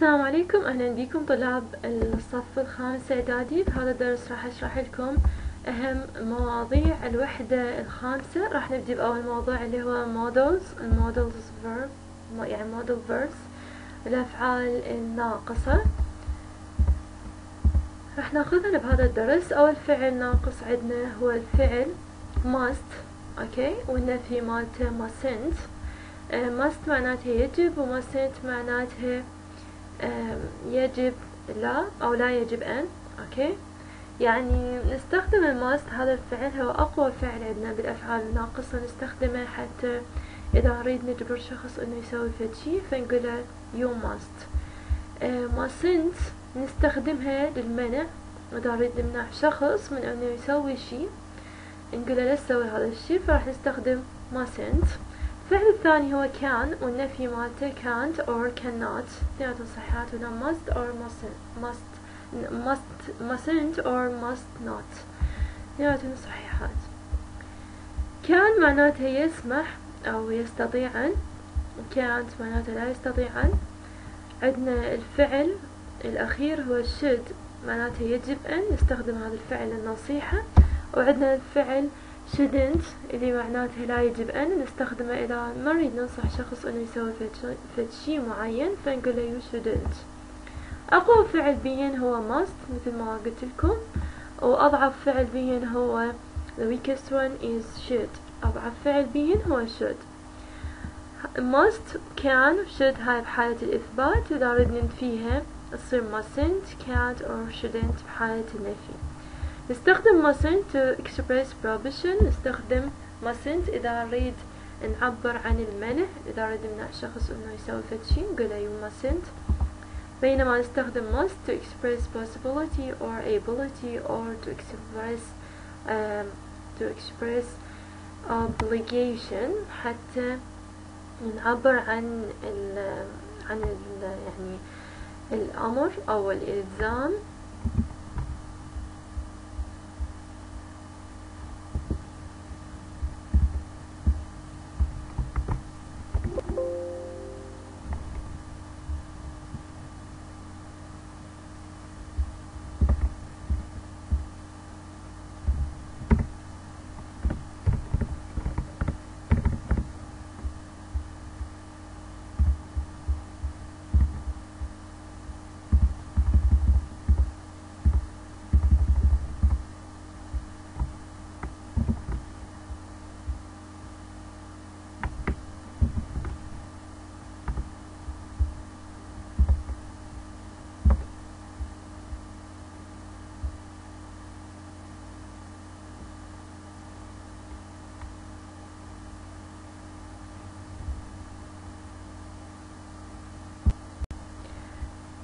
السلام عليكم. أهلا بكم طلاب الصف الخامس إعدادي. بهذا الدرس راح أشرح لكم أهم مواضيع. الوحدة الخامسة. راح نبدي بأول موضوع اللي هو modals. ال modals verb. يعني modal verbs. الأفعال الناقصة. راح نأخذها بهذا الدرس. أول فعل ناقص عندنا هو الفعل must. أوكي؟ والنفي مالته mustn't. must معناتها يجب و mustn't معناتها يجب لا أو لا يجب أن أوكي؟ يعني نستخدم ال must هذا الفعل هو أقوى فعل عندنا بالأفعال الناقصة نستخدمه حتى إذا نريد نجبر شخص إنه يسوي فد شي فنقوله you must. mustn't نستخدمها للمنع إذا نريد نمنع شخص من إنه يسوي شي نقوله لا تسوي هذا الشي فراح نستخدم mustn't الفعل الثاني هو can والنفي مالته can't or cannot. اثنيناتهم صحيحات هنا must or mustn't must must mustn't or must not. اثنيناتهم صحيحات. can معناته يسمح أو يستطيع أن can't معناته لا يستطيع أن عندنا الفعل الأخير هو should معناته يجب أن نستخدم هذا الفعل للنصيحة. وعندنا الفعل shouldn't اللي معناته لا يجب أن نستخدمه إذا ما نريد ننصح شخص إنه يسوي فد شي معين فنقول له you shouldn't أقوى فعل بين هو must مثل ما قلت لكم. وأضعف فعل بين هو the weakest one is should. أضعف فعل بين هو should. must can should هاي بحالة الإثبات إذا نريد ننفيها تصير mustn't can't or shouldn't بحالة النفي. نستخدم mustn't to express prohibition نستخدم mustn't إذا اريد نعبر عن المنع إذا اريد منع شخص إنه يسوي فد شي نقول أيوه، you mustn't بينما نستخدم must to express possibility or ability or to express um, to express obligation. حتى نعبر عن ال عن ال يعني الأمر أو الإلزام.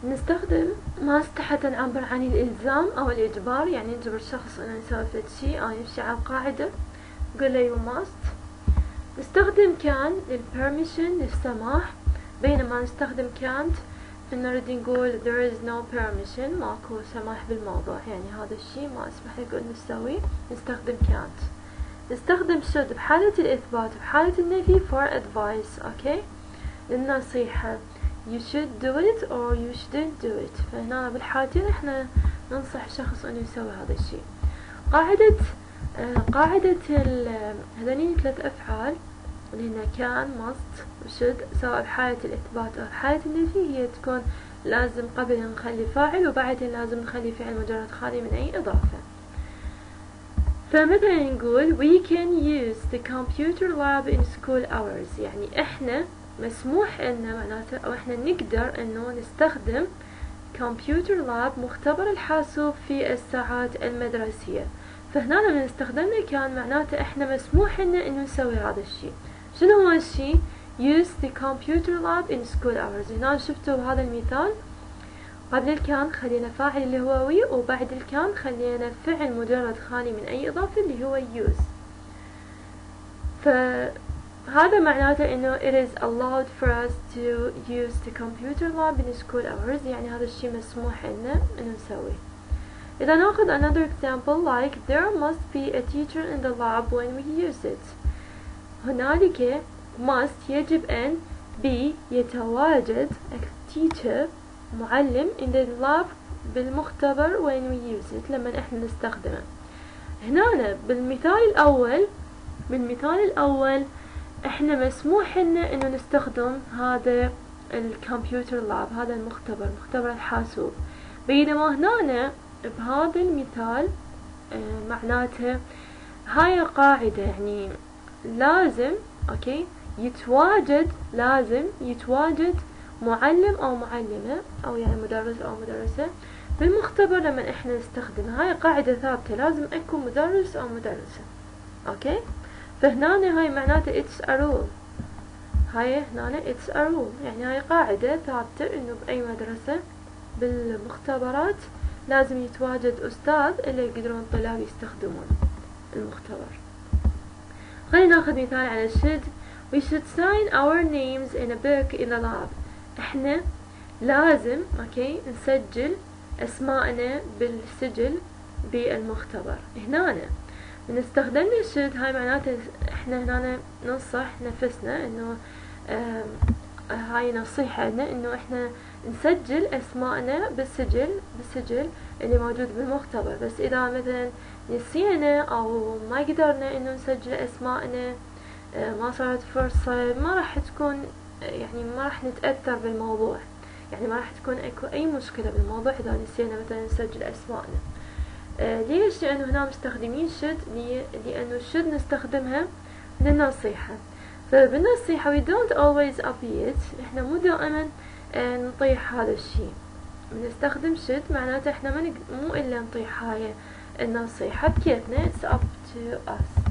نستخدم must حتى نعبر عن الإلزام أو الإجبار يعني نجبر الشخص إنه يسوي فد شي أو يمشي على القاعدة نقول له you must. نستخدم can للpermission للسماح بينما نستخدم can't نريد نقول there is no permission ماكو سماح بالموضوع. يعني هذا الشي ما اسمح لك إنه تسويه نستخدم can't. نستخدم should بحالة الإثبات بحالة النفي for advice أوكي للنصيحة. You should do it or you shouldn't do it. فهنا بالحالتين إحنا ننصح شخص انه يسوي هذا الشيء. قاعدة آه قاعدة هذنين ثلاث أفعال. اللي هنا كان must should سواء بحالة الإثبات أو بحالة النفي هي تكون لازم قبل نخلي فاعل وبعدين لازم نخلي فعل مجرد خالي من أي إضافة. فمثلا نقول we can use the computer lab in school hours. يعني إحنا مسموح لنا معناته أو إحنا نقدر إنه نستخدم كمبيوتر لاب مختبر الحاسوب في الساعات المدرسية. فهنا لما استخدمنا كان معناته إحنا مسموح لنا إنه نسوي هذا الشيء. شنو هو الشيء؟ Use the computer lab in school hours. هنا شفتوا هذا المثال؟ قبل الكان خلينا فاعل اللي هو وي وبعد الكان خلينا فعل مجرد خالي من أي إضافة اللي هو use. ف هذا معناته انه it is allowed for us to use the computer lab in school hours يعني هذا الشيء مسموح لنا انه نسويه إذا ناخذ another example like there must be a teacher in the lab when we use it هنالك must يجب أن be يتواجد a teacher معلم in the lab بالمختبر when we use it لما إحنا نستخدمه هنا بالمثال الأول بالمثال الأول إحنا مسموح لنا إنه نستخدم هذا الكمبيوتر لاب هذا المختبر مختبر الحاسوب. بينما هنا بهذا المثال آه معناته هاي القاعدة يعني لازم أوكي؟ يتواجد لازم يتواجد معلم أو معلمة أو يعني مدرس أو مدرسة بالمختبر لما إحنا نستخدمها هاي قاعدة ثابتة لازم أكون مدرس أو مدرسة. أوكي؟ فهنا هاي معناته it's a rule. هاي هنا it's a rule. يعني هاي قاعدة ثابتة إنه بأي مدرسة بالمختبرات لازم يتواجد أستاذ اللي يقدرون الطلاب يستخدمون المختبر. خلينا ناخذ مثال على should. We should sign our names in a book in the lab. إحنا لازم أوكي نسجل أسماءنا بالسجل بالمختبر. هنا من استخدمنا should هاي معناته إحنا هنا ننصح نفسنا إنه هاي نصيحة لنا إنه إحنا نسجل أسماءنا بالسجل بالسجل اللي موجود بالمختبر. بس إذا مثلا نسينا أو ما قدرنا إنه نسجل أسماءنا ما صارت فرصة ما راح تكون يعني ما راح نتأثر بالموضوع. يعني ما راح تكون أكو أي مشكلة بالموضوع إذا نسينا مثلا نسجل أسماءنا. آه ليش؟ لأنه هنا مستخدمين شد لأنه شد نستخدمها للنصيحة. فبالنصيحة we don't always obey إحنا مو دائما آه نطيح هذا الشيء. بنستخدم شد معناته إحنا ما مو إلا نطيح هاي النصيحة بكيفنا it's up to us.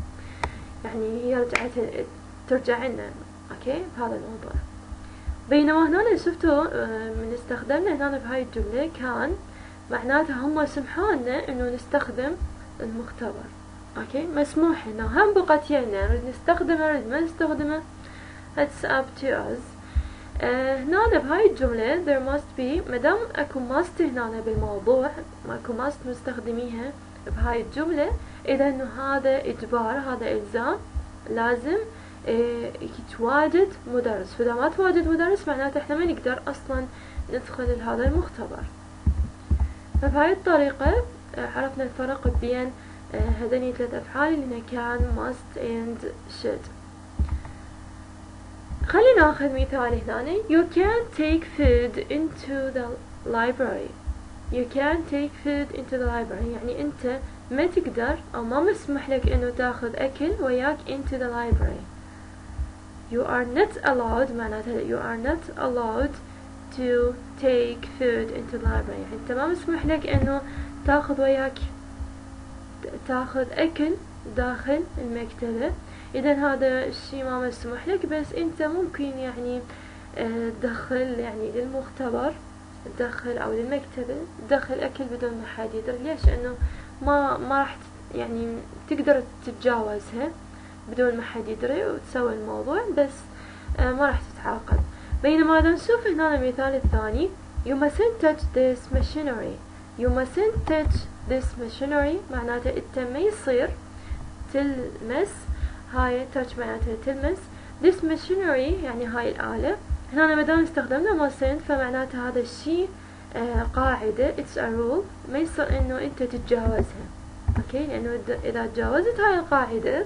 يعني هي رجعت ترجع لنا أوكي؟ بهذا الموضوع. بينما هنا شفتوا من استخدمنا هنا بهاي الجملة كان معناته هم سمحوا لنا إنه نستخدم المختبر. أوكي؟ مسموح لنا هم بقت لنا نريد نستخدمه نريد ما نستخدمه. It's up to us. آه هنا بهاي الجملة there must be مدام أكو must هنا بالموضوع أكو must مستخدميها بهاي الجملة إذا إنه هذا إجبار هذا إلزام لازم إيه يتواجد مدرس. فإذا ما تواجد مدرس معناته إحنا ما نقدر أصلا ندخل لهذا المختبر. فبهاي الطريقة عرفنا الفرق بين هذين ثلاث افعال اللي كان must and should خلينا ناخذ مثال هنا you can take food into the library you can take food into the library يعني انت ما تقدر أو ما مسمح لك انه تاخذ اكل وياك into the library you are not allowed معناتها you are not allowed to take food into the library. يعني انت ما مسمح لك إنه تأخذ وياك تأخذ أكل داخل المكتبة. إذا هذا الشيء ما مسموح لك بس أنت ممكن يعني تدخل يعني للمختبر تدخل أو للمكتبة تدخل أكل بدون ما حد يدري ليش؟ لأنه ما ما راح يعني تقدر تتجاوزها بدون ما حد يدري وتسوي الموضوع بس ما راح تتعاقب. بينما اذا نشوف هنا المثال الثاني. You mustn't touch this machinery. You mustn't touch this machinery معناته انت ما يصير. تلمس. هاي touch معناته تلمس. This machinery يعني هاي الآلة. هنا ما دام استخدمنا mustn't فمعناته هذا الشيء آه قاعدة. It's a rule. ما يصير إنه أنت تتجاوزها. أوكي لأنه إذا تجاوزت هاي القاعدة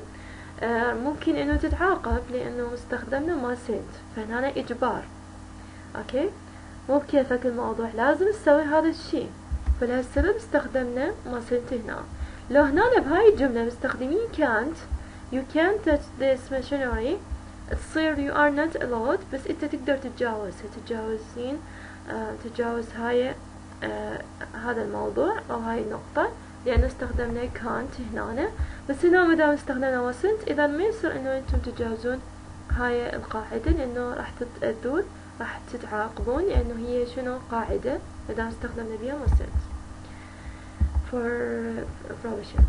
ممكن إنه تتعاقب لأنه استخدمنا mustn't فهنا إجبار. أوكي؟ مو بكيفك الموضوع لازم تسوي هذا الشيء. فلهالسبب استخدمنا mustn't هنا. لو هنا بهاي الجملة مستخدمين can't you can't touch this machinery. تصير you are not allowed بس أنت تقدر تتجاوزها. تتجاوزين آه تتجاوز هاي آه هذا الموضوع أو هاي النقطة. لأن استخدمنا can't هنا بس هنا مدام استخدمنا wasn't إذا ما يصير إنه أنتم تتجاوزون هاي القاعدة لأنه راح تتأذون راح تتعاقبون لأنه هي شنو قاعدة مدام استخدمنا بيها wasn't for prohibition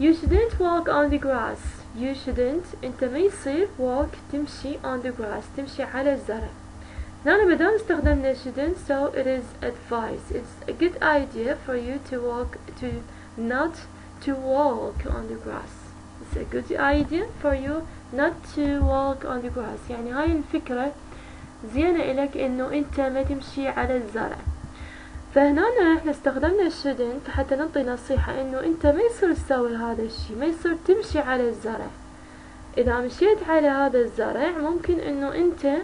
you shouldn't walk on the grass. You shouldn't أنت ما يصير walk تمشي on the grass تمشي على الزرع هنا مدام استخدمنا shouldn't so it is advice. It's a good idea for you to walk to not to walk on the grass. It's a good idea for you not to walk on the grass. يعني هاي الفكرة زينة إلك إنه أنت ما تمشي على الزرع. فهنا إحنا استخدمنا shouldn't حتى نعطي نصيحة إنه أنت ما يصير تسوي هذا الشي ما يصير تمشي على الزرع. إذا مشيت على هذا الزرع ممكن إنه أنت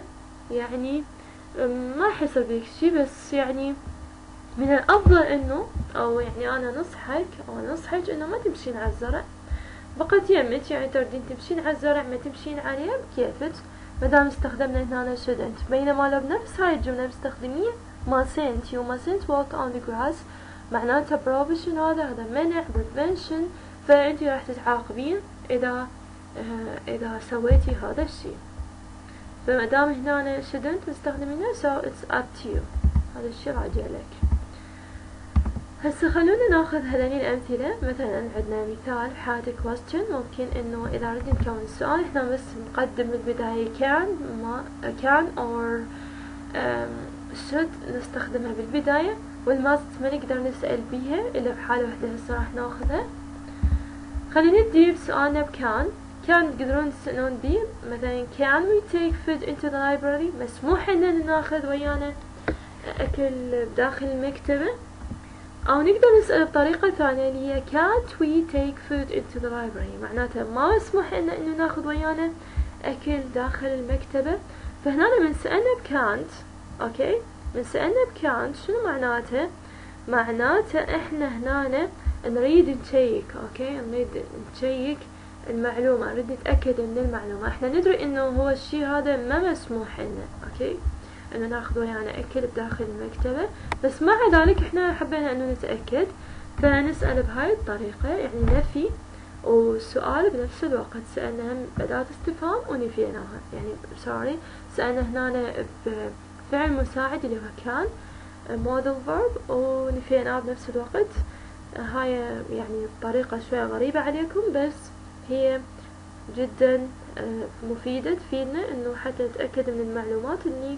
يعني ما حيصير بيك شي بس يعني من الأفضل إنه أو يعني أنا نصحك أو نصحك إنه ما تمشين على الزرع. بقت يمك يعني تردين تمشين على الزرع ما تمشين عليه بكيفك. مادام استخدمنا هنا shouldn't بينما لو بنفس هاي الجملة مستخدمين mustn't you mustn't walk on the grass معناته prohibition هذا هذا منع prevention فأنت راح تتعاقبين إذا آه إذا سويتي هذا الشيء فمادام هنا shouldn't مستخدمينه so it's up to you. هذا الشيء راجع لك. هسه خلونا ناخذ هذين الأمثلة. مثلا عندنا مثال حالة question. ممكن إنه إذا ردنا نكون السؤال إحنا بس نقدم بالبداية can ما can or um, should نستخدمها بالبداية. والماست ما نقدر نسأل بيها إلا بحالة واحدة هسه راح ناخذها. خلينا نبدي بسؤالنا بكان. كان تقدرون تسألون بيه مثلا can we take food into the library مسموح لنا ناخذ ويانا أكل داخل المكتبة. أو نقدر نسأل بطريقة ثانية اللي هي can't we take food into the library معناتها ما مسموح لنا إنه ناخذ ويانا أكل داخل المكتبة. فهنا من سألنا بكانت أوكي؟ من سألنا بكانت شنو معناته؟ معناته إحنا هنا نريد نشيك أوكي؟ نريد نشيك المعلومة نريد نتأكد من المعلومة. إحنا ندري إنه هو الشي هذا ما مسموح لنا أوكي؟ إنه ناخذ ويانا أكل بداخل المكتبة. بس مع ذلك إحنا حبينا إنه نتأكد. فنسأل بهاي الطريقة يعني نفي. وسؤال بنفس الوقت سألنا هم بأداة استفهام ونفيناها. يعني سوري سألنا هنا بفعل مساعد اللي هو كان model verb ونفيناه بنفس الوقت. هاي يعني طريقة شوية غريبة عليكم بس هي جدا مفيدة تفيدنا إنه حتى نتأكد من المعلومات اللي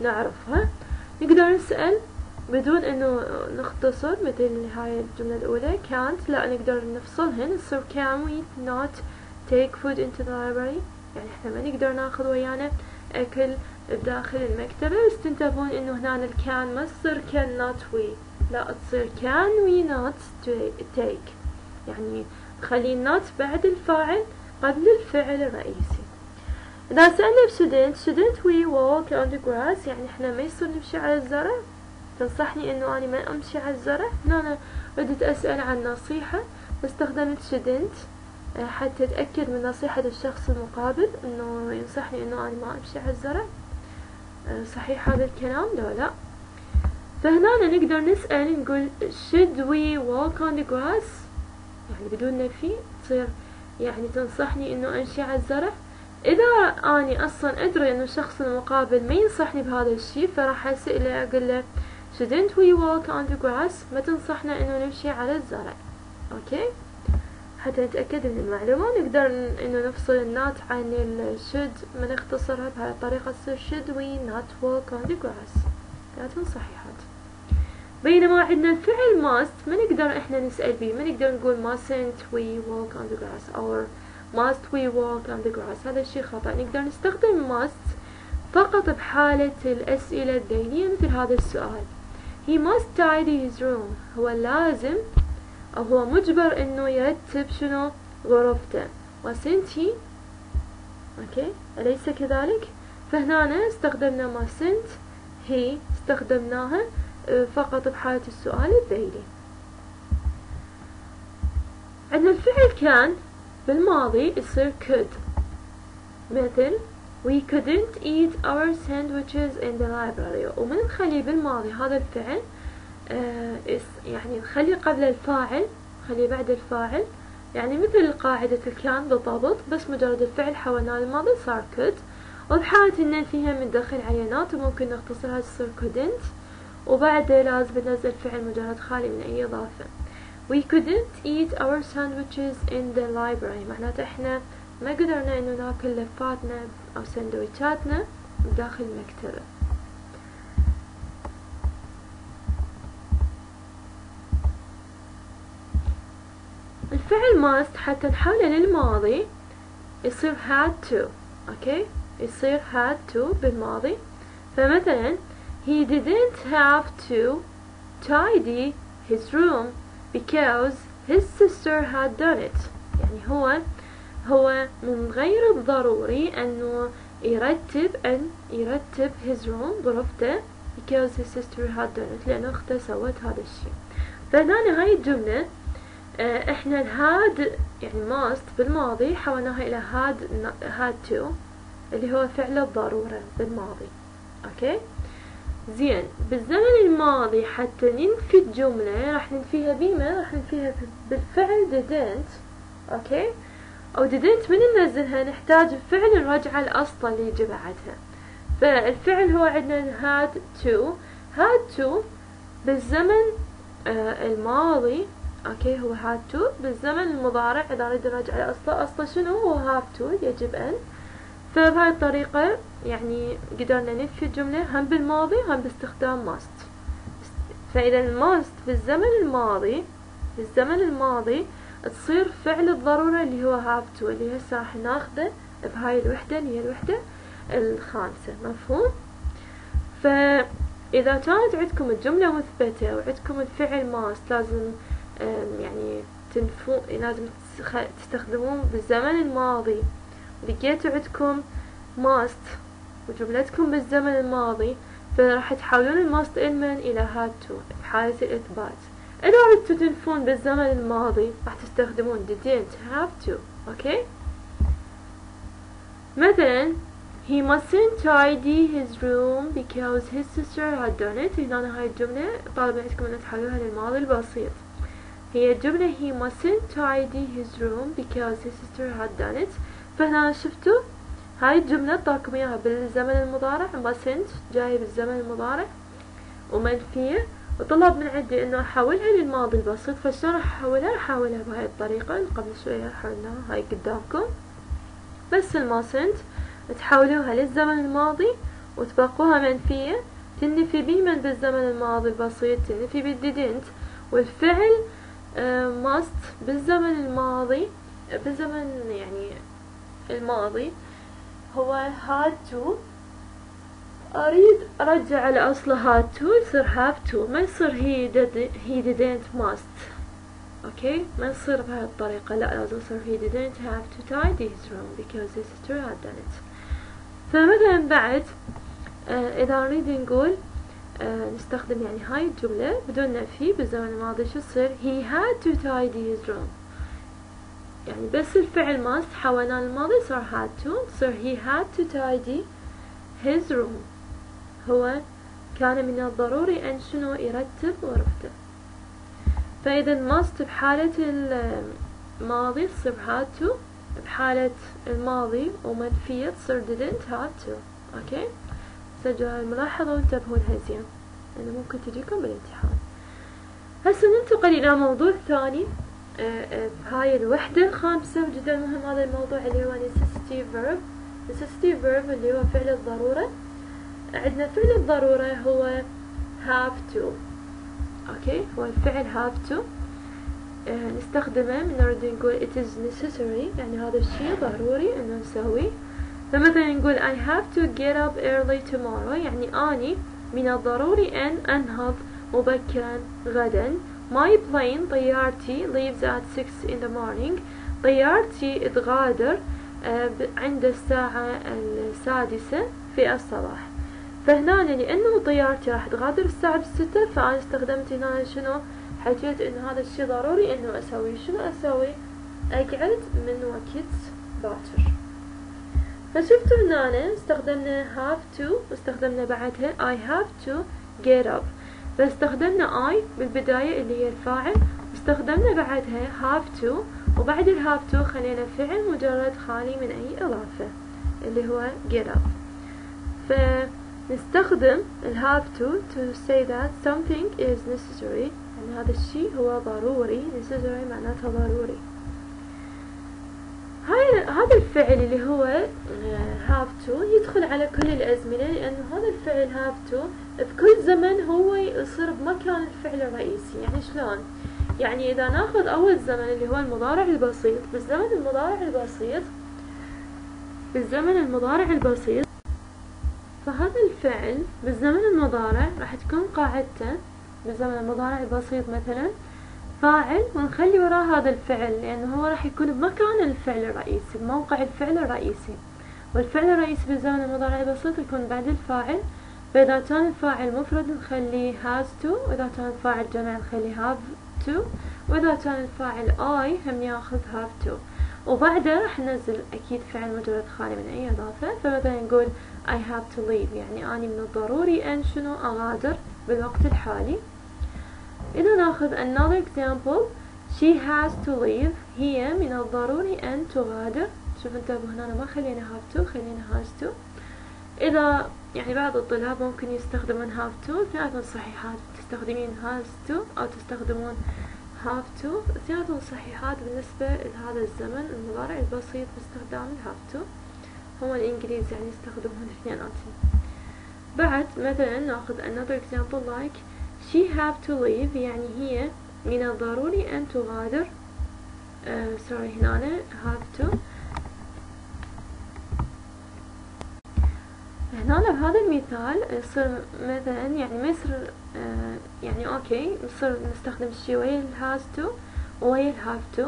نعرفها. نقدر نسأل بدون إنه نختصر مثل هاي الجملة الأولى can't لا نقدر نفصلهن نصير can we not take food into the library يعني إحنا ما نقدر ناخذ ويانا أكل بداخل المكتبة. بس تنتبهون إنه هنا الكان ما تصير can not we. لا تصير can we not take. يعني خلي not بعد الفاعل قبل الفعل الرئيسي. إذا سألنا بشدنت shouldn't we walk on the grass يعني إحنا ما يصير نمشي على الزرع؟ تنصحني إنه أنا ما أمشي على الزرع؟ هنا أنا ردت أسأل عن نصيحة استخدمت shouldn't آه، حتى أتأكد من نصيحة الشخص المقابل إنه ينصحني إنه أنا ما أمشي على الزرع. آه، صحيح هذا الكلام؟ لا لا. فهنا نقدر نسأل نقول should we walk on the grass يعني بدون نفي تصير يعني تنصحني إنه أمشي على الزرع. إذا أني أصلا أدري إنه الشخص المقابل ما ينصحني بهذا الشي فراح أسأله أقول له shouldn't we walk on the grass? ما تنصحنا إنه نمشي على الزرع. أوكي؟ حتى نتأكد من المعلومة نقدر إنه نفصل النات عن ال should ما نختصرها بهاي الطريقة تصير should we not walk on the grass ثلاث صحيحات بينما عندنا الفعل must ما نقدر إحنا نسأل بيه ما نقدر نقول mustn't we walk on the grass or must we walk on the grass. هذا الشيء خطأ. نقدر نستخدم must فقط بحالة الأسئلة الذهنية مثل هذا السؤال. He must tidy his room. هو لازم أو هو مجبر إنه يرتب شنو غرفته. Mustn't he? أوكي أليس كذلك؟ فهنا استخدمنا mustn't. He استخدمناها. فقط بحالة السؤال الذيلي عندنا الفعل كان بالماضي يصير could. مثل we couldn't eat our sandwiches in the library. ومن نخلي بالماضي هذا الفعل آه يعني نخلي قبل الفاعل نخلي بعد الفاعل. يعني مثل قاعدة الكان بالضبط بس مجرد الفعل حولناه للماضي صار could. وبحالة إن فيها مندخل عينات وممكن نختصرها تصير couldn't. وبعده لازم ننزل فعل مجرد خالي من أي إضافة. We couldn't eat our sandwiches in the library. معناته إحنا ما قدرنا إنه ناكل لفاتنا أو سندويشاتنا داخل المكتبة. الفعل must حتى نحوله للماضي يصير had to. أوكي يصير had to بالماضي. فمثلا he didn't have to tidy his room because his sister had done it. يعني هو هو من غير الضروري أنه يرتب أن يرتب his room غرفته because his sister had done it. لأن أخته سوت هذا الشيء. فهنا هاي الجملة آه، إحنا الهاد يعني must بالماضي حولناها إلى had had to اللي هو فعل الضرورة بالماضي. أوكي زين بالزمن الماضي حتى ننفي الجملة راح ننفيها بما راح ننفيها بالفعل didn't أوكي؟ أو didn't من ننزلها؟ نحتاج فعل الرجعة الأصل اللي يجي بعدها. فالفعل هو عندنا had to had to بالزمن آه الماضي أوكي؟ هو had to بالزمن المضارع إذا نريد نرجع لاصله اصله شنو؟ هو have to يجب أن فبهاي الطريقة يعني قدرنا ننفي الجملة هم بالماضي هم باستخدام must. فإذا must بالزمن الماضي بالزمن الماضي تصير فعل الضرورة اللي هو have to اللي هسه راح ناخذه بهاي الوحدة اللي هي الوحدة الخامسة. مفهوم؟ فإذا كانت عندكم الجملة مثبتة وعندكم الفعل must لازم يعني تنفو لازم تستخدمون بالزمن الماضي. لقيتوا عندكم must وجملتكم بالزمن الماضي فراح تحولون ال must إلمن إلى had to بحالة الإثبات. إذا ردتوا تنفون بالزمن الماضي راح تستخدمون didn't have to أوكي؟ مثلا He mustn't tidy his room because his sister had done it. هنا هاي الجملة. طالب عندكم أن تحولوها للماضي البسيط. هي الجملة he mustn't tidy his room because his sister had done it. فهنا شفتوا؟ هاي الجملة طاكم إياها بالزمن المضارع mustn't جاي بالزمن المضارع ومنفية وطلب من عندي إنه أحولها للماضي البسيط فشلون راح أحولها؟ أحولها بهاي الطريقة قبل شوية حولناها. هاي قدامكم. بس الماسنت تحولوها للزمن الماضي وتبقوها منفية تنفي بمن بالزمن الماضي البسيط تنفي بال didn't والفعل must آه، بالزمن الماضي بالزمن يعني الماضي هو had to أريد أرجع لأصل had to يصير have to ما يصير he, did, he didn't must. أوكي ما يصير بهاي الطريقة. لا لازم يصير he didn't have to tidy his room because his sister had done it. فمثلا بعد آه إذا نريد نقول آه نستخدم يعني هاي الجملة بدون نفي بالزمن الماضي شو يصير؟ He had to tidy his room. يعني بس الفعل must حولناه للماضي صار had to. صار he had to tidy his room. هو كان من الضروري أن شنو؟ يرتب غرفته فإذا must بحالة الماضي تصير had to. بحالة الماضي ومنفية تصير didn't have to. أوكي سجلوا الملاحظة وانتبهوا لها زين لأنه ممكن تجيكم بالامتحان. هسه ننتقل إلى موضوع ثاني. بهاي الوحدة الخامسة وجدا مهم هذا الموضوع اللي هو necessity verb. necessity verb اللي هو فعل الضرورة. عندنا فعل الضرورة هو have to. أوكي؟ هو الفعل have to. آه نستخدمه من نريد نقول it is necessary. يعني هذا الشيء ضروري إنه نسويه. فمثلا نقول I have to get up early tomorrow. يعني أني من الضروري أن أنهض مبكرا غدا. My plane طيارتي leaves at 6 in the morning. طيارتي تغادر عند الساعة السادسة في الصباح. فهنا لأنه طيارتي راح تغادر الساعة الستة فأنا استخدمت هنا شنو؟ حكيت إنه هذا الشي ضروري إنه أسوي. شنو أسوي؟ أقعد من وقت باكر. فشفتوا هنا استخدمنا have to واستخدمنا بعدها I have to get up. فاستخدمنا I بالبداية اللي هي الفاعل واستخدمنا بعدها have to وبعد ال have to خلينا فعل مجرد خالي من أي إضافة اللي هو get up. فنستخدم ال have to to say that something is necessary يعني هذا الشيء هو ضروري necessary معناتها ضروري. هاي هذا الفعل اللي هو آه، have to يدخل على كل الأزمنة لأنه هذا الفعل have to بكل زمن هو يصير بمكان الفعل الرئيسي. يعني شلون؟ يعني إذا ناخذ أول زمن اللي هو المضارع البسيط بالزمن المضارع البسيط بالزمن المضارع البسيط فهذا الفعل بالزمن المضارع راح تكون قاعدته بالزمن المضارع البسيط مثلا فاعل ونخلي وراه هذا الفعل لأنه هو راح يكون بمكان الفعل الرئيسي بموقع الفعل الرئيسي. والفعل الرئيسي بالزمن المضارع البسيط يكون بعد الفاعل فإذا كان الفاعل مفرد نخلي has to وإذا كان الفاعل جمع نخلي have to وإذا كان الفاعل I هم ياخذ have to. وبعده راح ننزل أكيد فعل مجرد خالي من أي إضافة فمثلا نقول I have to leave يعني أني من الضروري أن شنو؟ أغادر بالوقت الحالي. إذا نأخذ another example she has to leave هي من الضروري أن تغادر. شوف انتبهوا هنا ما خلينا have to خلينا has to. إذا يعني بعض الطلاب ممكن يستخدمون have to اثنيناتهم صحيحات تستخدمين has to أو تستخدمون have to. اثنيناتهم صحيحات بالنسبة لهذا الزمن المضارع البسيط باستخدام have to. هم الإنجليز يعني يستخدمون اثنيناتهم. بعد مثلا نأخذ another example like she have to leave يعني هي من الضروري أن تغادر. uh, sorry هنا have to. هنا بهذا المثال يصير مثلا يعني ما يصير آه يعني أوكي نصير نستخدم الشي ال has to ال have to.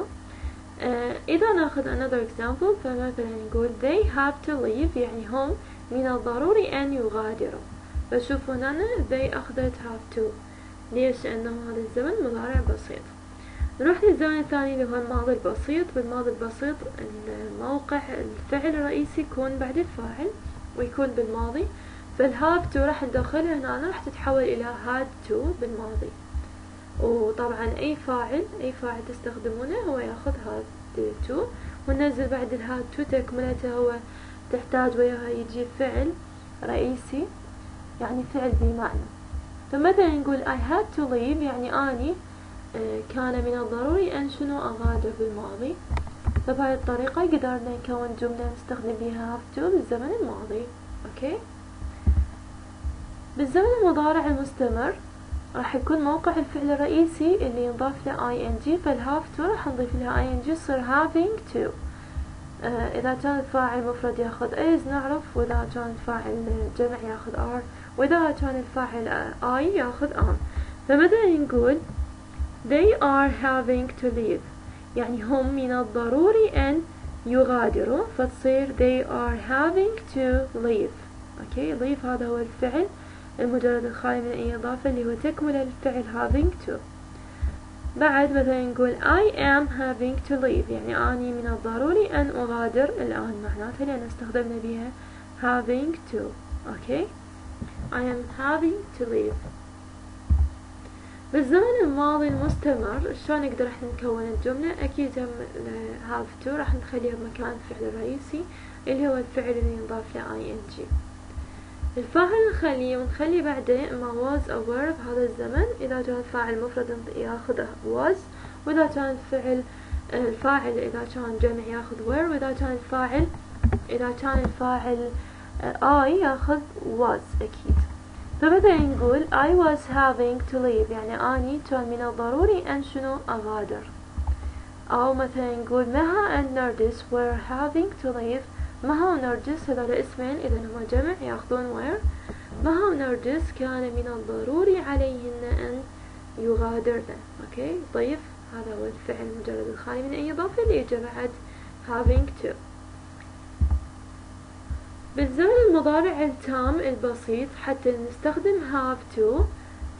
آه إذا نأخذ another example فمثلا نقول they have to leave يعني هم من الضروري أن يغادروا. فشوفوا هنا they أخذت have to. ليش؟ لأنه هذا الزمن مضارع بسيط. نروح للزمن الثاني اللي هو الماضي البسيط. بالماضي البسيط الموقع الفعل الرئيسي يكون بعد الفاعل ويكون بالماضي. فال have to راح ندخلها هنا. راح تتحول إلى had to بالماضي. وطبعا أي فاعل أي فاعل تستخدمونه هو ياخذ had to وننزل بعد ال had to تكملته. هو تحتاج وياها يجي فعل رئيسي يعني فعل بمعنى. فمثلا نقول I had to leave يعني أني آه، كان من الضروري أن شنو أغادر بالماضي فبهاي الطريقة قدرنا نكون جملة نستخدم بها have to بالزمن الماضي. أوكي؟ بالزمن المضارع المستمر راح يكون موقع الفعل الرئيسي اللي ينضاف له ing فال have to راح نضيف لها ing يصير having to. آه إذا كان الفاعل مفرد ياخذ is نعرف وإذا كان الفاعل جمع ياخذ are وإذا كان الفاعل I يأخذ am فمثلا نقول they are having to leave. يعني هم من الضروري أن يغادروا فتصير they are having to leave. أوكي؟ leave هذا هو الفعل المجرد الخالي من أي إضافة اللي هو تكمل الفعل having to. بعد مثلا نقول I am having to leave. يعني أني من الضروري أن أغادر الآن. معناته لأن استخدمنا بها having to. أوكي؟ I am having to leave. بالزمن الماضي المستمر شلون نقدر إحنا نكون الجملة؟ أكيد هم have to راح نخليها بمكان الفعل الرئيسي اللي هو الفعل اللي ينضاف له ing. الفاعل نخليه ونخلي بعده اما was أو were بهذا الزمن إذا كان الفاعل مفرد ياخذ was وإذا كان الفعل الفاعل إذا كان جمع ياخذ were وإذا كان الفاعل إذا كان الفاعل I ياخذ was أكيد فمثلا نقول I was having to leave. يعني أني كان من الضروري أن شنو أغادر. أو مثلا نقول مها and نرجس were having to leave. مها ونرجس هذول اسمين إذا هما جمع يأخذون were. مها ونرجس كان من الضروري عليهن أن يغادرن. أوكي طيب هذا هو الفعل مجرد الخالي. من أي إضافة اللي بعد having to. بالزمن المضارع التام البسيط حتى نستخدم have to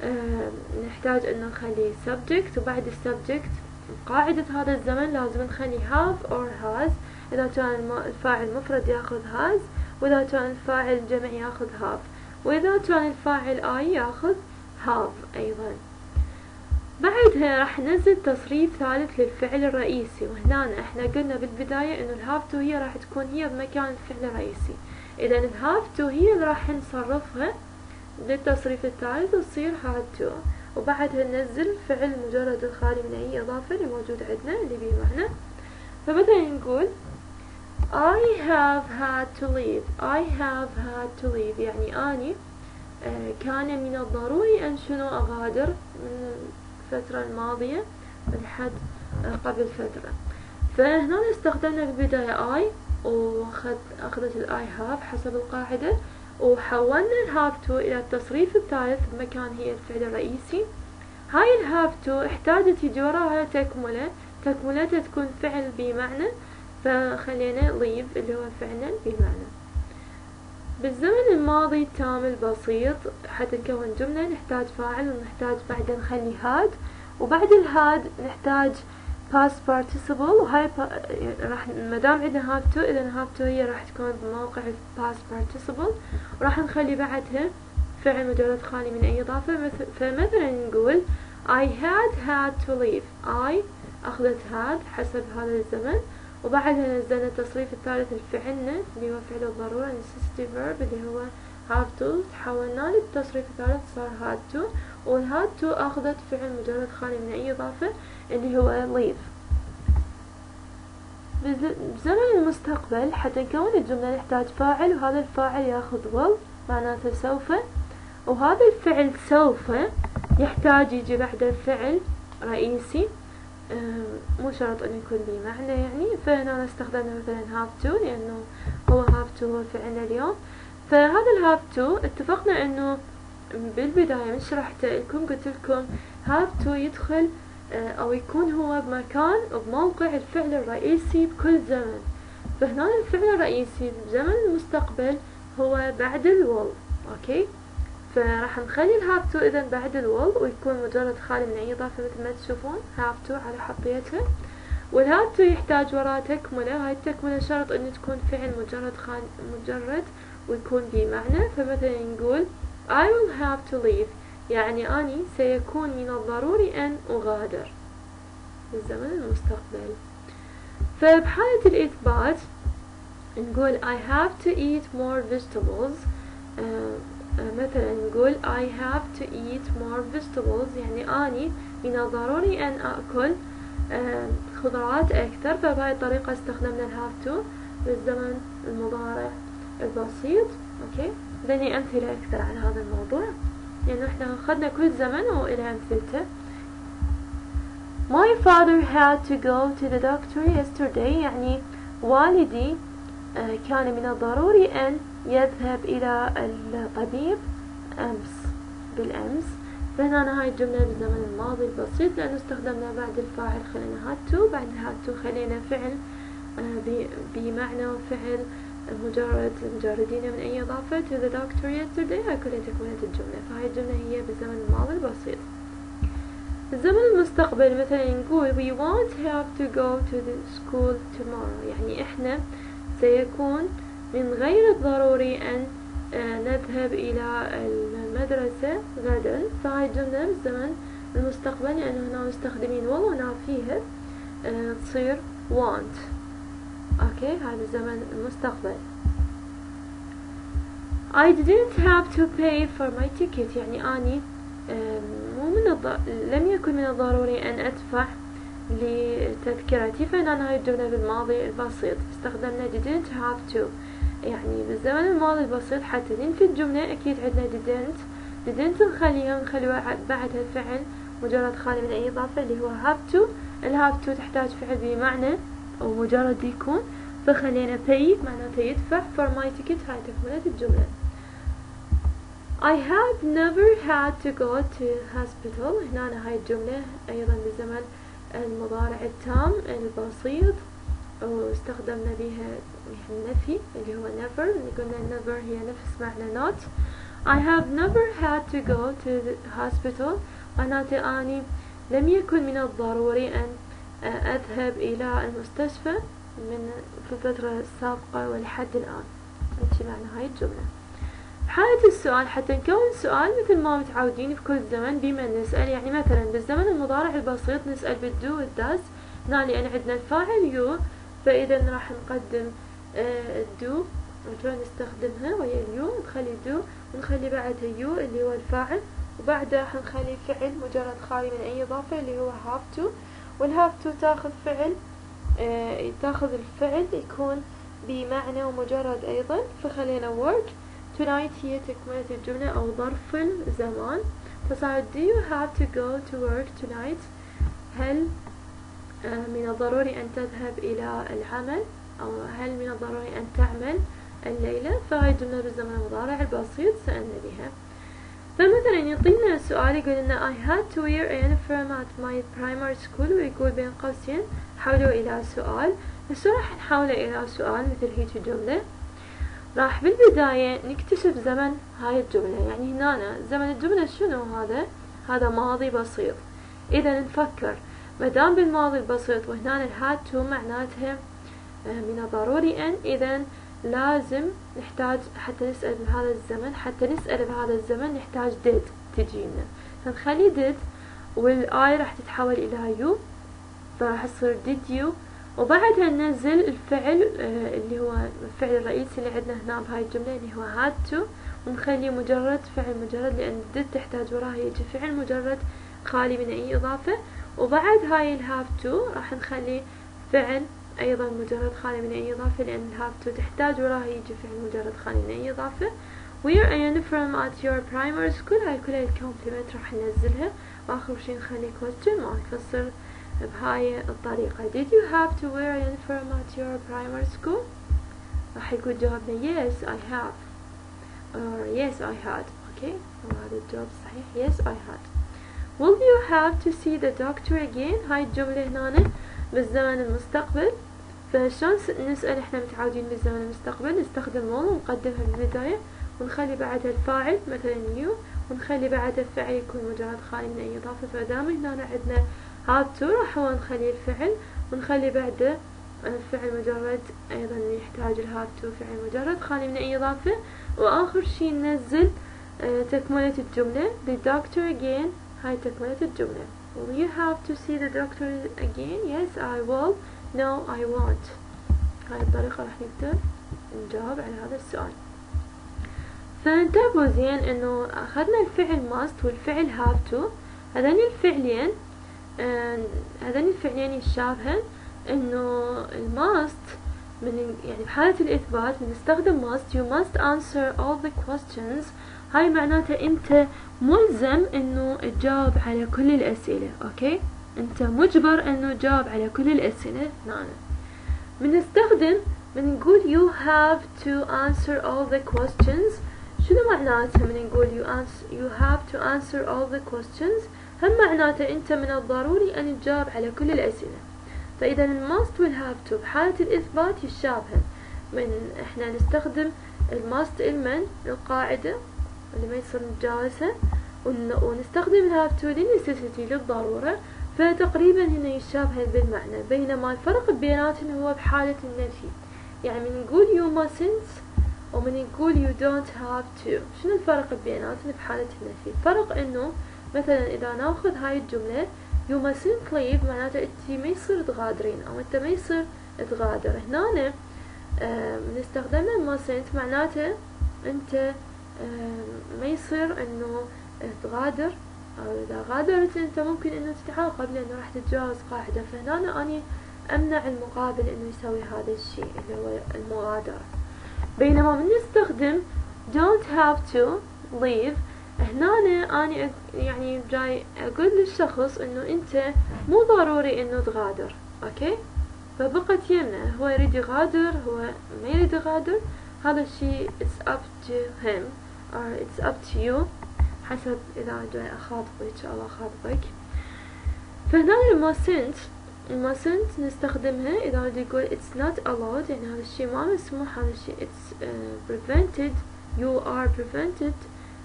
آه نحتاج أن نخلي subject وبعد السبجكت قاعدة هذا الزمن لازم نخلي have or has. إذا كان الفاعل مفرد ياخذ has وإذا كان الفاعل جمع ياخذ have. وإذا كان الفاعل I ياخذ have أيضا. بعدها راح ننزل تصريف ثالث للفعل الرئيسي وهنا إحنا قلنا بالبداية إنه ال have to هي راح تكون هي بمكان الفعل الرئيسي. إذا ال have to هي اللي راح نصرفها للتصريف الثالث وتصير had to وبعدها ننزل فعل مجرد الخالي من أي إضافة اللي موجود عندنا اللي بيه معنى فمثلا نقول I have had to leave. I have had to leave. يعني أني آه كان من الضروري أن شنو أغادر من الفترة الماضية لحد آه قبل فترة. فهنا استخدمنا بالبداية I وأخذت أخذت ال I have حسب القاعدة. وحولنا ال have to إلى التصريف الثالث بمكان هي الفعل الرئيسي. هاي ال have to احتاجت يجي وراها تكملة. تكملتها تكون فعل بمعنى. فخلينا leave اللي هو فعلا بمعنى. بالزمن الماضي التام البسيط. حتى نكون جملة نحتاج فاعل ونحتاج بعد نخلي هاد وبعد الهاد نحتاج past participle وهاي راح مادام عندنا have to إذا have to هي راح تكون بموقع past participle. وراح نخلي بعدها فعل مجرد خالي من أي إضافة. فمثلا نقول I had had to leave. I أخذت had حسب هذا الزمن. وبعدها نزلنا التصريف الثالث لفعلنا اللي هو فعل الضرورة necessity verb اللي هو have to. تحولنا للتصريف الثالث صار had to. والهاد to أخذت فعل مجرد خالي من أي إضافة اللي هو leave. بزمن المستقبل حتى نكون الجملة نحتاج فاعل وهذا الفاعل يأخذ will معناته سوف. وهذا الفعل سوف يحتاج يجي بعده فعل رئيسي. مو شرط إنه يكون بمعنى يعني. فهنا استخدمنا مثلا have to لأنه هو have to هو فعلنا اليوم. فهذا ال have to اتفقنا إنه بالبداية من شرحته لكم قلت لكم have to يدخل آه، أو يكون هو بمكان بموقع الفعل الرئيسي بكل زمن. فهنا الفعل الرئيسي بزمن المستقبل هو بعد ال will أوكي؟ فراح نخلي ال have to اذا بعد ال will ويكون مجرد خالي من أي إضافة مثل ما تشوفون have to على حطيتها. وال have to يحتاج وراه تكملة هاي التكملة شرط إن تكون فعل مجرد خالي مجرد ويكون بمعنى. فمثلا نقول I will have to leave. يعني أني سيكون من الضروري أن أغادر. بالزمن المستقبل. فبحالة الإثبات نقول I have to eat more vegetables. uh, مثلا نقول I have to eat more vegetables. يعني أني من الضروري أن أكل uh, خضروات أكثر. فبهاي الطريقة استخدمنا have to. بالزمن المضارع البسيط. أوكي؟ لدي أمثلة أكثر على هذا الموضوع. لأنه إحنا أخذنا كل زمن وإلى أمثلته My father had to go to the doctor yesterday. يعني والدي آه، كان من الضروري أن يذهب إلى الطبيب أمس بالأمس. فهنا هاي الجملة بالزمن الماضي البسيط لأنه استخدمنا بعد الفاعل خلينا to بعد to خلينا فعل آه، بمعنى وفعل مجرد مجردين من أي إضافة to the doctor yesterday كلها تكملة الجملة. فهاي الجملة هي بالزمن الماضي البسيط. الزمن المستقبل مثلا نقول we won't have to go to the school tomorrow. يعني إحنا سيكون من غير الضروري أن آه، نذهب إلى المدرسة غدا. فهاي الجملة بالزمن المستقبل لأنه هنا مستخدمين والله فيها آه، تصير want. أوكي هذا زمن المستقبل. I didn't have to pay for my ticket. يعني أني مو من الض... لم يكن من الضروري أن أدفع لتذكرتي فأنا هاي الجملة بالماضي البسيط. استخدمنا didn't have to. يعني بالزمن الماضي البسيط حتى ننفي الجملة أكيد عندنا didn't. didn't نخليها نخلي بعدها الفعل مجرد خالي من أي إضافة اللي هو have to. ال have to تحتاج فعل بمعنى ومجرد يكون فخلينا pay معناته يدفع for my ticket هاي تكملة الجملة I have never had to go to hospital. هنا هاي الجملة أيضا بزمن المضارع التام البسيط واستخدمنا بها النفي اللي هو never. اللي قلنا never هي نفس معنى not. I have never had to go to the hospital. معناته أني لم يكن من الضروري أن أذهب إلى المستشفى من في الفترة السابقة ولحد الآن. هيك معنى هاي الجملة. حالة السؤال حتى نكون سؤال مثل ما متعودين في كل زمن بما نسأل يعني مثلا بالزمن المضارع البسيط نسأل بال do وال does هنا لأن عندنا الفاعل you فإذا راح نقدم ال do. شلون نستخدمها ويا ال you. نخلي do. ونخلي بعدها you اللي هو الفاعل. وبعدها راح نخلي فعل مجرد خالي من أي إضافة اللي هو have to وال have to تاخذ فعل آه تاخذ الفعل يكون بمعنى ومجرد أيضا. فخلينا work. Tonight هي تكملة الجملة أو ظرف الزمان. فصار do you have to go to work tonight. هل آه من الضروري أن تذهب إلى العمل؟ أو هل من الضروري أن تعمل الليلة؟ فهاي الجملة بالزمن المضارع البسيط سألنا بها. فمثلا يعطينا سؤال يقول لنا I had to wear a uniform at my primary school. ويقول بين قوسين حولوا إلى سؤال. هسه راح نحوله إلى سؤال مثل هيك جملة. راح بالبداية نكتشف زمن هاي الجملة. يعني هنا زمن الجملة شنو هذا؟ هذا ماضي بسيط. إذا نفكر. مدام بالماضي البسيط وهنا الهاد تو معناتها آه، من الضروري أن إذا لازم نحتاج حتى نسأل بهذا الزمن حتى نسأل بهذا الزمن نحتاج did تجينا. فنخلي did والآي راح تتحول إلى يو فراح يصير did you وبعدها ننزل الفعل آه، اللي هو الفعل الرئيسي اللي عندنا هنا بهاي الجملة اللي هو had to. ونخليه مجرد فعل مجرد لأن did تحتاج وراها يجي فعل مجرد خالي من أي إضافة. وبعد هاي ال have to راح نخلي فعل أيضا مجرد خالي من أي إضافة لأن ال have to تحتاج وراها يجي فعل مجرد خالي من أي إضافة. Wear a uniform at your primary school هاي كلها الكومبلمنت راح ننزلها. وآخر شي نخلي question ما نفسر بهاي الطريقة. Did you have to wear a uniform at your primary school? راح يكون جوابنا yes I have. Or yes I had. Okay. وهذا الجواب الصحيح yes I had. Will you have to see the doctor again? هاي الجملة هنا بالزمن المستقبل. فشلون نسأل إحنا متعودين بالزمن المستقبل نستخدم will ونقدمها بالبداية ونخلي بعدها الفاعل مثلا you ونخلي بعدها الفعل يكون مجرد خالي من أي إضافة فدام هنا عندنا have to راح نخلي الفعل ونخلي بعده الفعل مجرد أيضا يحتاج ال have to فعل مجرد خالي من أي إضافة وآخر شي ننزل آه، تكملة الجملة the doctor again هاي تكملة الجملة. Will you have to see the doctor again. Yes I will. No I won't. هاي الطريقة راح نقدر نجاوب على هذا السؤال. فانتبهوا زين إنه أخذنا الفعل must والفعل have to. هذين الفعلين آه، هذين الفعلين يتشابهن إنه الماست من يعني بحالة الإثبات بنستخدم must you must answer all the questions. هاي معناتها أنت ملزم إنه تجاوب على كل الأسئلة okay؟ أنت مجبر إنه تجاوب على كل الأسئلة. هنا بنستخدم بنقول you have to answer all the questions. شنو معناتها من نقول you, answer, you have to answer all the questions هم معناته أنت من الضروري أن تجاوب على كل الأسئلة؟ فإذا ال must وال have to بحالة الإثبات يتشابهن من إحنا نستخدم ال must إلمن القاعدة اللي ما يصير نتجاوزها ونستخدم ال have to للضرورة. فتقريبا هنا يتشابهن بالمعنى بينما الفرق بيناتهم هو بحالة النفي. يعني من نقول you mustn't ومن نقول you don't have to. شنو الفرق بيناتهم بحالة النفي؟ الفرق إنه مثلا إذا نأخذ هاي الجملة you mustn't leave معناته أنت ما يصير تغادرين أو أنت ما يصير تغادر. هنا بنستخدم mustn't معناته أنت ما يصير إنه تغادر. أو إذا غادرت انت ممكن إنه تتعاقب لأنه راح تتجاوز قاعدة. فهنا أني أمنع المقابل إنه يسوي هذا الشيء اللي هو المغادرة. بينما بنستخدم don't have to leave هنا أنا يعني جاي أقول للشخص إنه أنت مو ضروري إنه تغادر okay؟ فبقت يمنا هو يريد يغادر هو ما يريد يغادر. هذا الشيء it's up to him or it's up to you. حسب إذا جاي أخاطبك أو أخاطبك فهنا ال mustn't ال mustn't نستخدمها إذا بدي يقول it's not allowed يعني هذا الشيء ما مسموح هذا الشيء it's uh, prevented you are prevented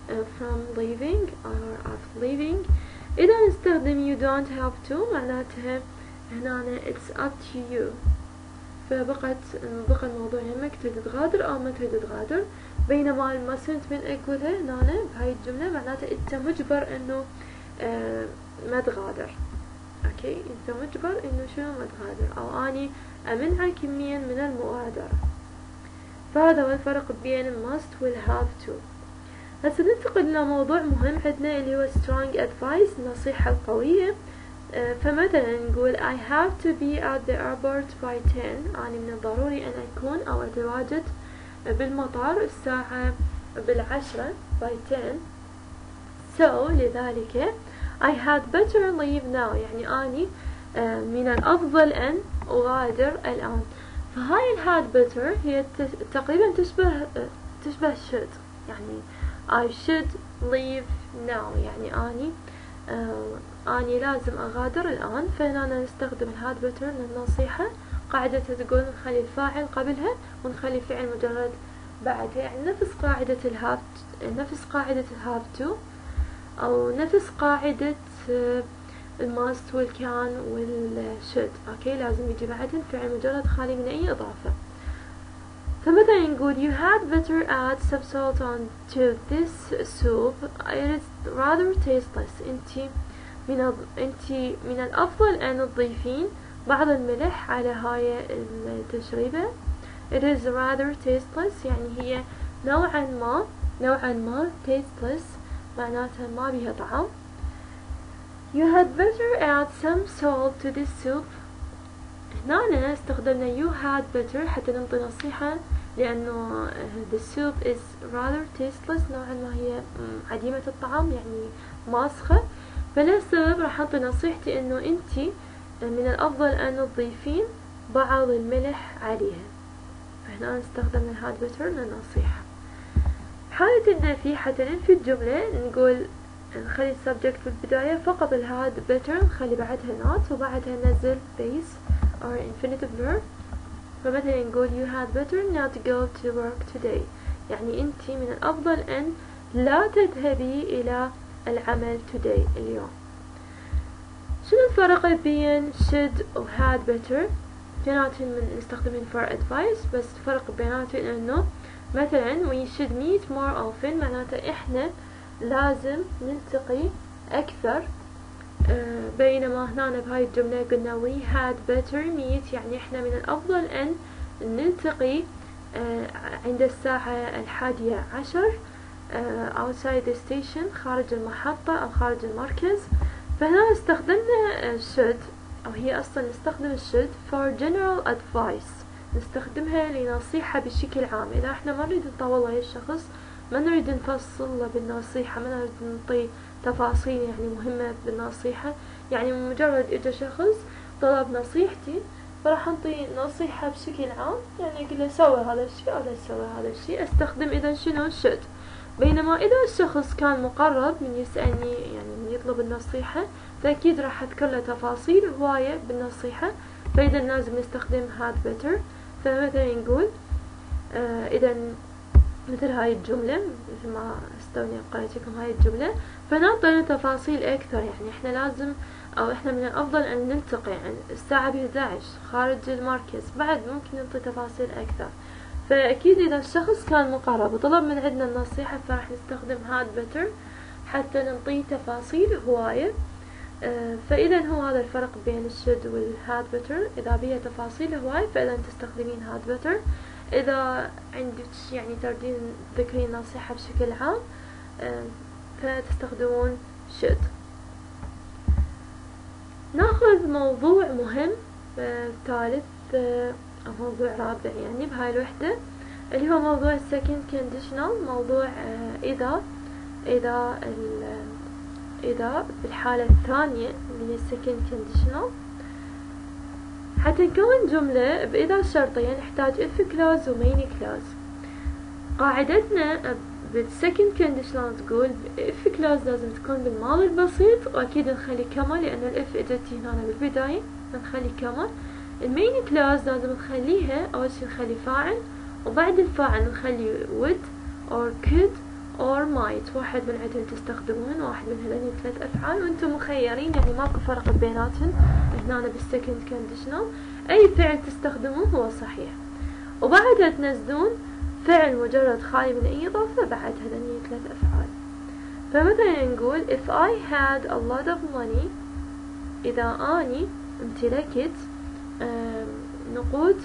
uh, from leaving or of leaving. إذا نستخدم you don't have to معناتها هنا it's up to you. فبقت بقى الموضوع يمك تريد تغادر أو ما تريد تغادر. بينما المسنت من أقولها هنا بهاي الجملة معناتها أنت مجبر إنه آه ما تغادر. أوكي؟ أنت مجبر إنه شنو ما تغادر. أو أني أمنعك كميا من المغادرة. فهذا هو الفرق بين must وال have to. هسه ننتقل إلى موضوع مهم عندنا اللي هو strong advice النصيحة القوية آه، فمثلا نقول I have to be at the airport by 10 يعني من الضروري أن أكون أو أتواجد بالمطار الساعة بالعشرة by 10 so لذلك I had better leave now. يعني أني آه، من الأفضل أن أغادر الآن. فهاي الهاد better هي تقريبا تشبه تشبه should. يعني I should leave now. يعني أني آه أني لازم أغادر الآن. فهنا نستخدم ال had better للنصيحة. قاعدة تقول نخلي الفاعل قبلها ونخلي فعل مجرد بعدها يعني نفس قاعدة ال have نفس قاعدة ال have to أو نفس قاعدة آه، ال must وال can وال should. okay؟ لازم يجي بعدها فعل مجرد خالي من أي إضافة. فمثلا نقول you had better add some salt on to this soup. It is rather tasteless. انتي من انتي من الأفضل أن تضيفين بعض الملح على هاي التشريبة. It is rather tasteless يعني هي نوعا ما نوعا ما tasteless معناتها ما بيها طعم. You had better add some salt to this soup. هنا استخدمنا you had better حتى نعطي نصيحة لأنه the soup is rather tasteless نوعا ما هي عديمة الطعم يعني ماسخة. فلهالسبب راح أعطي نصيحتي إنه أنتي من الأفضل أن تضيفين بعض الملح عليها. فهنا استخدمنا الهاد بتر للنصيحة. حالة النفي حتى ننفي الجملة نقول نخلي السبجكت في البداية فقط الهاد better نخلي بعدها not وبعدها نزل base or infinitive verb فمثلا نقول you had better not go to work today. يعني انت من الأفضل أن لا تذهبي إلى العمل today اليوم. الفرق بين should و had better. بيناتهم نستخدمهم for advice بس الفرق بيناتهم إنه مثلا we should meet more often معناته إحنا لازم نلتقي أكثر. آه بينما هنا بهاي الجملة قلنا we had better meet يعني إحنا من الأفضل أن نلتقي آه عند الساعة الحادية عشر آه outside the station خارج المحطة أو خارج المركز. فهنا استخدمنا should أو هي أصلا نستخدم should for general advice. نستخدمها لنصيحة بشكل عام. إذا إحنا ما نريد نطول هاي الشخص ما نريد نفصل له بالنصيحة ما نريد نعطي تفاصيل يعني مهمة بالنصيحة. يعني مجرد إجا شخص طلب نصيحتي فراح أنطي نصيحة بشكل عام. يعني أقول له سوي هذا الشيء أو لا تسوي هذا الشيء. أستخدم إذا شنو؟ should بينما إذا الشخص كان مقرب من يسألني يعني يطلب النصيحة فأكيد راح أذكر له تفاصيل هواية بالنصيحة. فإذا لازم نستخدم هاد better. فمثلا نقول آه إذا مثل هاي الجملة مثل ما استوني قرأت لكم هاي الجملة فنعطي تفاصيل أكثر. يعني إحنا لازم أو إحنا من الأفضل أن نلتقي يعني الساعة بهداعش خارج المركز. بعد ممكن نعطي تفاصيل أكثر. فأكيد إذا الشخص كان مقرب وطلب من عندنا النصيحة فراح نستخدم هاد better. حتى نعطيه تفاصيل هواية. آه فإذا هو هذا الفرق بين الشد والهاد better إذا بيها تفاصيل هواية فإذا تستخدمين هاد better إذا عندك يعني تردين تذكرين نصيحة بشكل عام آه فتستخدمون should نأخذ موضوع مهم آه ثالث موضوع رابع يعني بهاي الوحدة اللي هو موضوع second conditional موضوع إذا إذا إذا بالحالة الثانية اللي هي second conditional حتى نكون جملة بإذا الشرطية نحتاج if clause و main clause. قاعدتنا بال second conditional تقول if clause لازم تكون بالماضي البسيط وأكيد نخلي comma لأن ال if إجت هنا بالبداية نخلي comma ال main clause لازم نخليها أول شي نخلي فاعل وبعد الفاعل نخلي would or could or might. واحد من عندهم تستخدمون واحد من هذول ثلاث أفعال. وأنتم مخيرين يعني ماكو فرق بيناتهم. هنا بال second conditional أي فعل تستخدموه هو صحيح. وبعدها تنزلون فعل مجرد خالي من أي إضافة بعد هذني ثلاث أفعال. فمثلا نقول if I had a lot of money إذا أني امتلكت نقود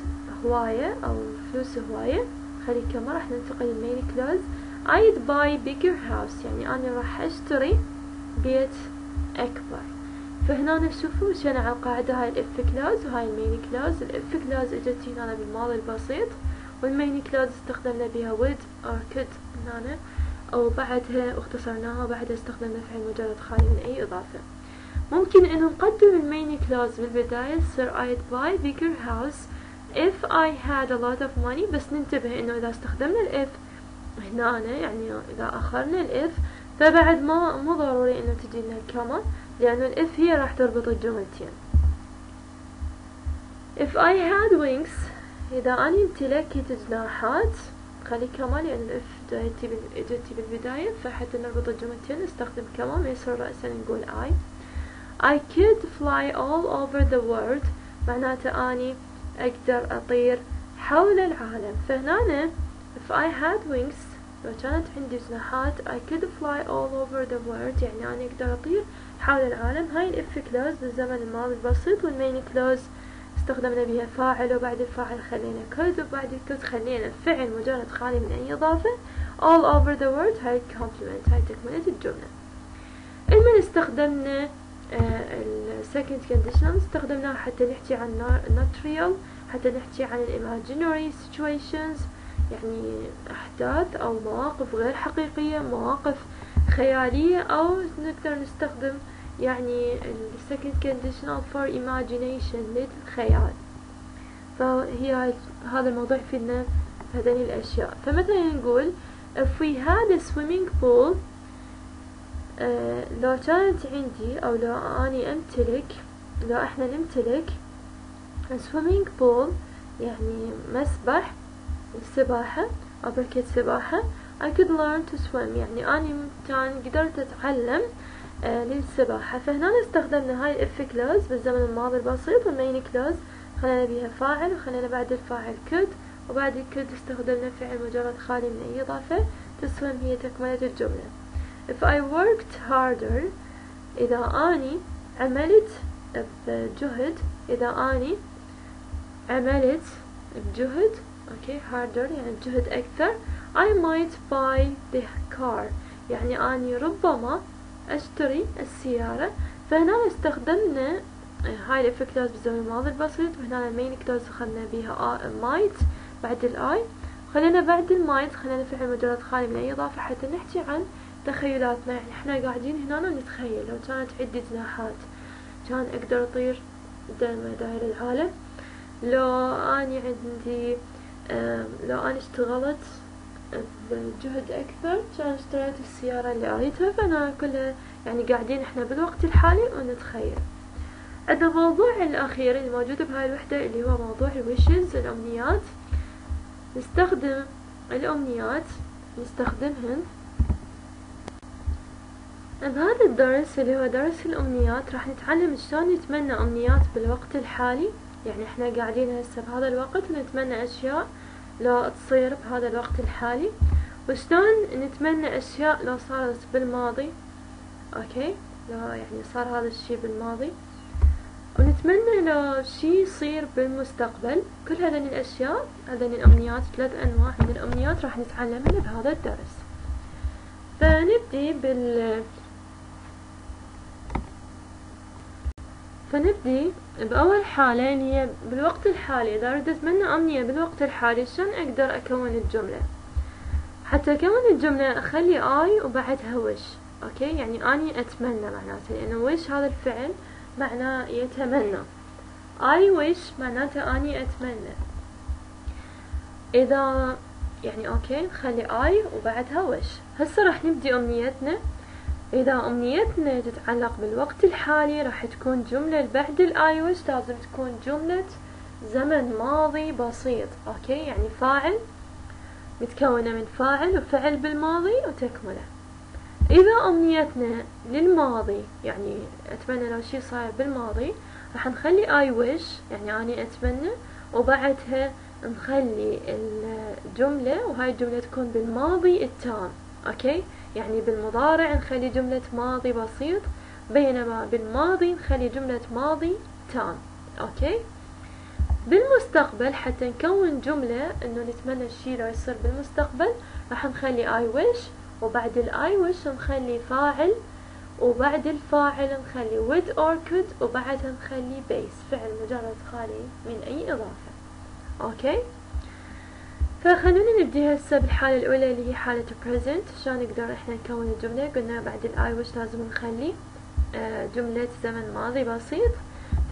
هواية أو فلوس هواية خلي comma راح ننتقل لل main clause I'd buy bigger house يعني أنا راح أشتري بيت أكبر. فهنا نشوفوا مشينا على القاعدة هاي ال if clause وهاي ال main clause ال if clause إجت هنا بالماضي البسيط. وال main clause استخدمنا بها would or could هنا. أو بعدها اختصرناها وبعدها استخدمنا فعل مجرد خالي من أي إضافة. ممكن إنه نقدم ال main clause بالبداية. تصير I'd buy bigger house if I had a lot of money. بس ننتبه إنه إذا استخدمنا ال if هنا يعني إذا أخرنا الإف فبعد ما مو ضروري إنه تجي لنا الكما لأنه الإف هي راح تربط الجملتين. If I had wings إذا أني امتلكت جناحات خلي كما لأن الإف جايتي جتي بالبداية فحتى نربط الجملتين نستخدم كما ما يصير رأسا نقول I. I could fly all over the world معناته أني أقدر أطير حول العالم. فهنا if I had wings لو كانت عندي جناحات I could fly all over the world. يعني أنا أقدر أطير حول العالم. هاي ال if clause بالزمن الماضي البسيط وال main clause استخدمنا بها فاعل وبعد الفاعل خلينا could وبعد ال could خلينا فعل مجرد خالي من أي إضافة. All over the world هاي complement هاي تكملة الجملة. المن استخدمنا ال second condition استخدمناه حتى نحكي عن not real حتى نحكي عن imaginary situations. يعني أحداث أو مواقف غير حقيقية مواقف خيالية أو نقدر نستخدم يعني ال second conditional for imagination للخيال. فهي هذا الموضوع يفيدنا هذين الأشياء. فمثلا نقول if we had a swimming pool آه لو كانت عندي أو لو أني أمتلك لو إحنا نمتلك swimming pool يعني مسبح السباحة أو بركة سباحة. I could learn to swim. يعني أنا كان قدرت أتعلم آه للسباحة. فهنا استخدمنا هاي if clause بالزمن الماضي البسيط وال main clause خلينا بيها فاعل وخلينا بعد الفاعل could وبعد could استخدمنا فعل مجرد خالي من أي إضافة. to swim هي تكملة الجملة. If I worked harder إذا أني عملت بجهد إذا أني عملت بجهد okay harder يعني جهد أكثر. I might buy the car. يعني أني ربما أشتري السيارة. فهنا استخدمنا هاي ال if clause بالزمن الماضي البسيط وهنا ال main clause اخذنا بيها. might بعد ال I خلينا بعد ال might خلينا فعل مجرد خالي من أي إضافة حتى نحكي عن تخيلاتنا. يعني إحنا قاعدين هنا نتخيل لو كانت عندي جناحات كان أقدر أطير قدام داير العالم. لو أني عندي لو أنا اشتغلت بجهد أكثر كان اشتريت السيارة اللي أريدها فأنا كلها يعني قاعدين إحنا بالوقت الحالي ونتخيل. عندنا الموضوع الأخير اللي موجود بهاي الوحدة اللي هو موضوع الويشز الأمنيات نستخدم الأمنيات نستخدمهن. بهذا الدرس اللي هو درس الأمنيات راح نتعلم شلون نتمنى أمنيات بالوقت الحالي؟ يعني إحنا قاعدين هسه بهذا الوقت ونتمنى أشياء لو تصير بهذا الوقت الحالي. وشلون نتمنى أشياء لو صارت بالماضي؟ أوكي؟ لو يعني صار هذا الشي بالماضي. ونتمنى لو شي يصير بالمستقبل. كل هذين الأشياء هذين الأمنيات ثلاث أنواع من الأمنيات راح نتعلمها بهذا الدرس. فنبدي بال فنبدي بأول حالة هي بالوقت الحالي إذا أريد أتمنى أمنية بالوقت الحالي شلون أقدر أكون الجملة؟ حتى أكون الجملة أخلي I وبعدها wish okay؟ يعني أني أتمنى معناته لأنه wish هذا الفعل معناه يتمنى. I wish معناته أني أتمنى. إذا يعني okay نخلي I وبعدها wish هسه راح نبدي أمنيتنا. إذا أمنيتنا تتعلق بالوقت الحالي راح تكون جملة بعد ال I wish لازم تكون جملة زمن ماضي بسيط okay؟ يعني فاعل متكونة من فاعل وفعل بالماضي وتكملة. إذا أمنيتنا للماضي يعني أتمنى لو شي صاير بالماضي راح نخلي I wish يعني أني أتمنى وبعدها نخلي الجملة وهاي الجملة تكون بالماضي التام okay؟ يعني بالمضارع نخلي جملة ماضي بسيط بينما بالماضي نخلي جملة ماضي تام. okay؟ بالمستقبل حتى نكون جملة إنه نتمنى الشيء لو يصير بالمستقبل راح نخلي I wish وبعد ال I wish نخلي فاعل وبعد الفاعل نخلي would or could وبعدها نخلي base. فعل مجرد خالي من أي إضافة. okay؟ فخلونا نبدي هسه بالحالة الأولى اللي هي حالة present شلون نقدر إحنا نكون الجملة؟ قلنا بعد ال I wish لازم نخلي؟ آه، جملة زمن ماضي بسيط.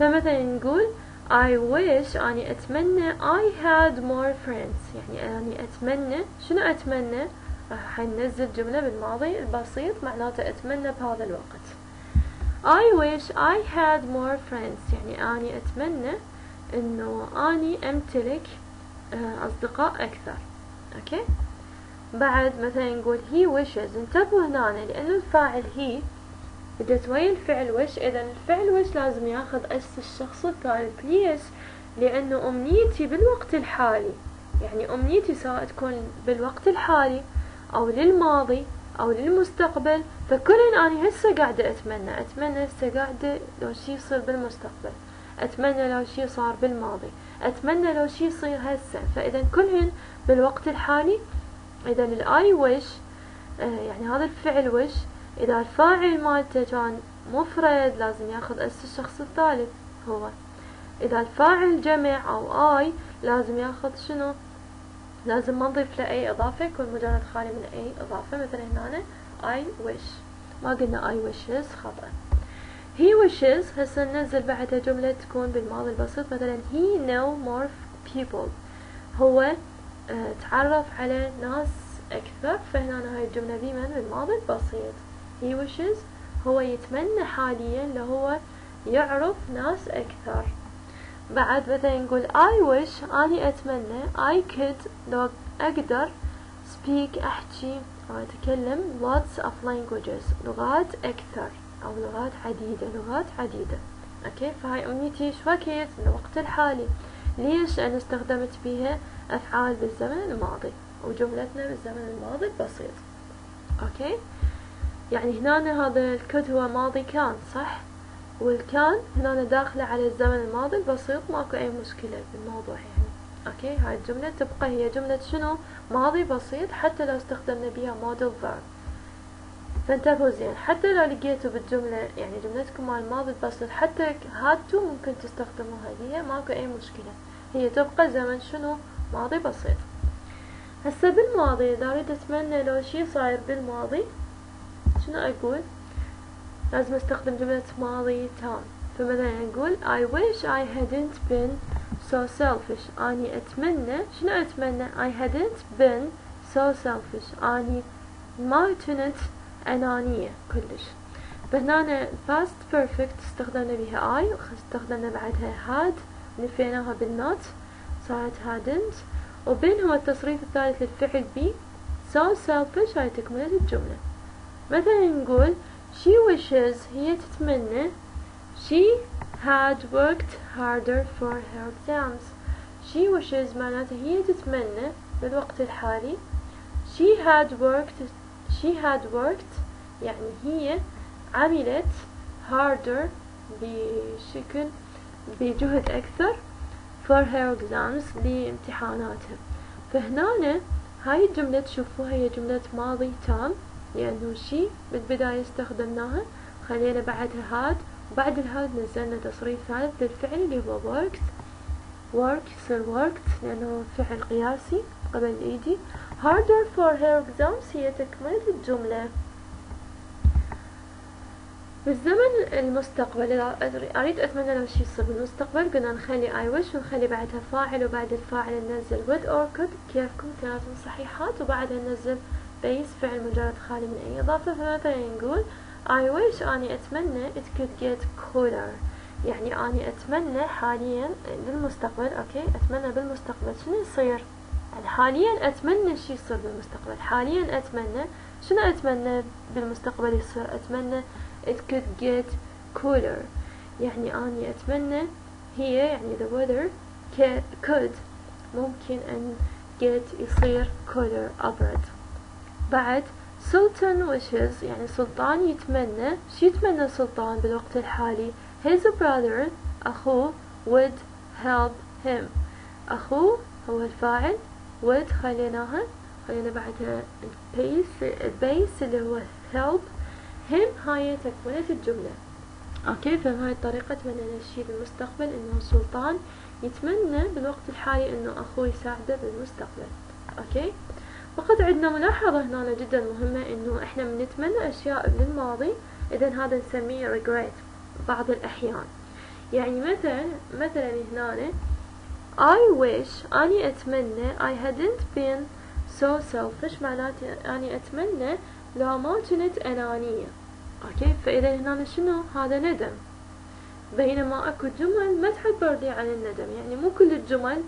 فمثلا نقول I wish أني أتمنى I had more friends. يعني أني أتمنى شنو أتمنى؟ راح ننزل جملة بالماضي البسيط معناته أتمنى بهذا الوقت. I wish I had more friends. يعني أني أتمنى إنه أني أمتلك أصدقاء أكثر. أوكي؟ بعد مثلا نقول he wishes. انتبهوا هنا لأنه الفاعل he بدت ويا الفعل وش إذا الفعل وش لازم ياخذ أس الشخص الثالث ليش لأنه أمنيتي بالوقت الحالي. يعني أمنيتي سواء تكون بالوقت الحالي أو للماضي أو للمستقبل. فكل أنا هسه قاعدة أتمنى. أتمنى هسه قاعدة لو شي يصير بالمستقبل. أتمنى لو شي صار بالماضي. أتمنى لو شي يصير هسه. فإذا كلهن بالوقت الحالي إذا الآي وش؟ آه يعني هذا الفعل وش؟ إذا الفاعل مالته كان مفرد لازم ياخذ أس الشخص الثالث هو. إذا الفاعل جمع أو آي لازم ياخذ شنو؟ لازم ما نضيف له أي إضافة يكون مجرد خالي من أي إضافة. مثلا هنا I wish ما قلنا I wishes خطأ. He wishes هسه ننزل بعدها جملة تكون بالماضي البسيط. مثلا he know more people. هو آه تعرف على ناس أكثر. فهنا هاي الجملة بمن بالماضي البسيط. He wishes هو يتمنى حاليا لهو يعرف ناس أكثر. بعد مثلا نقول I wish أني أتمنى I could لو أقدر speak أحكي أو أتكلم lots of languages. لغات أكثر. أو لغات عديدة لغات عديدة. okay؟ فهاي أمنيتي شو وقت الوقت الحالي. ليش أنا استخدمت بيها أفعال بالزمن الماضي؟ وجملتنا بالزمن الماضي البسيط okay؟ يعني هنا هذا ال could هو ماضي can صح؟ وال can هنا داخلة على الزمن الماضي البسيط ماكو أي مشكلة بالموضوع يعني. okay؟ هاي الجملة تبقى هي جملة شنو؟ ماضي بسيط حتى لو استخدمنا بها modal verb. فانتبهوا زين حتى لو لقيتوا بالجملة يعني جملتكم مال الماضي البسيط حتى هاتوا ممكن تستخدموها. هي ماكو أي مشكلة. هي تبقى زمن شنو؟ ماضي بسيط. هسه بالماضي إذا أريد أتمنى لو شي صاير بالماضي شنو أقول؟ لازم أستخدم جملة ماضي تام. فمثلا نقول I wish I hadn't been so selfish. أني أتمنى شنو أتمنى؟ I hadn't been so selfish. أني ما كنت أنانية كلش. فهنا past perfect استخدمنا بها I استخدمنا بعدها had نفيناها بالنوت صارت hadn't. وبين هو التصريف الثالث للفعل be so selfish هاي تكملة الجملة مثلا نقول she wishes هي تتمنى she had worked harder for her exams. she wishes معناته هي تتمنى بالوقت الحالي. she had worked she had worked يعني هي عملت harder بشكل بجهد أكثر for her exams لامتحاناتها. فهنا هاي الجملة تشوفوها هي جملة ماضي تام لأنه شي بالبداية استخدمناها. خلينا بعدها هاد وبعد الهاد نزلنا تصريف ثالث للفعل اللي هو worked work يصير worked لأنه فعل قياسي قبل الإيدي harder for her exams هي تكملة الجملة. بالزمن المستقبل أريد أتمنى لو شي يصير بالمستقبل قلنا نخلي I wish ونخلي بعدها فاعل وبعد الفاعل ننزل would or could كيفكم؟ ثلاث صحيحات وبعدها ننزل بيس فعل مجرد خالي من أي إضافة. فمثلا نقول I wish أني أتمنى it could get cooler يعني أني أتمنى حاليا للمستقبل. أوكي؟ أتمنى بالمستقبل. شنو يصير؟ حاليا أتمنى شي يصير بالمستقبل. حاليا أتمنى. شنو أتمنى بالمستقبل يصير؟ أتمنى it could get cooler. يعني أني أتمنى هي يعني the weather could ممكن أن get يصير cooler أبرد. بعد سلطان wishes يعني سلطان يتمنى شو يتمنى سلطان بالوقت الحالي؟ His brother أخوه would help him. أخوه هو الفاعل. Would خليناها خلينا بعدها ال base. ال base اللي هو help him. هاي تكملة الجملة. okay فهاي الطريقة أتمنى الشي بالمستقبل إنه سلطان يتمنى بالوقت الحالي إنه أخوه يساعده بالمستقبل. okay؟ وقد عندنا ملاحظة هنا جدا مهمة إنه إحنا بنتمنى أشياء بالماضي اذا هذا نسميه regret بعض الأحيان. يعني مثلا مثلا هنا I wish أني أتمنى I hadn't been so selfish. معناته أني أتمنى لو ما كنت أنانية. okay؟ فإذا هنا شنو؟ هذا ندم. بينما أكو جمل ما تعبر لي عن الندم. يعني مو كل الجمل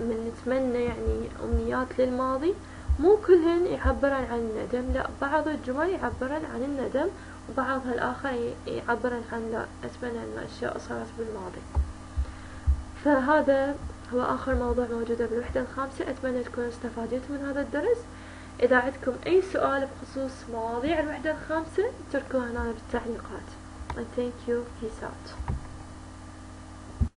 من نتمنى يعني أمنيات للماضي مو كلهن يعبرن عن الندم. لا بعض الجمل يعبرن عن الندم وبعضها الآخر يعبرن عن لا أتمنى أن أشياء صارت بالماضي. فهذا هو آخر موضوع موجودة بالوحدة الخامسة أتمنى تكونوا استفادتوا من هذا الدرس. إذا عندكم أي سؤال بخصوص مواضيع الوحدة الخامسة اتركوها هنا بالتعليقات. And thank you. Peace out.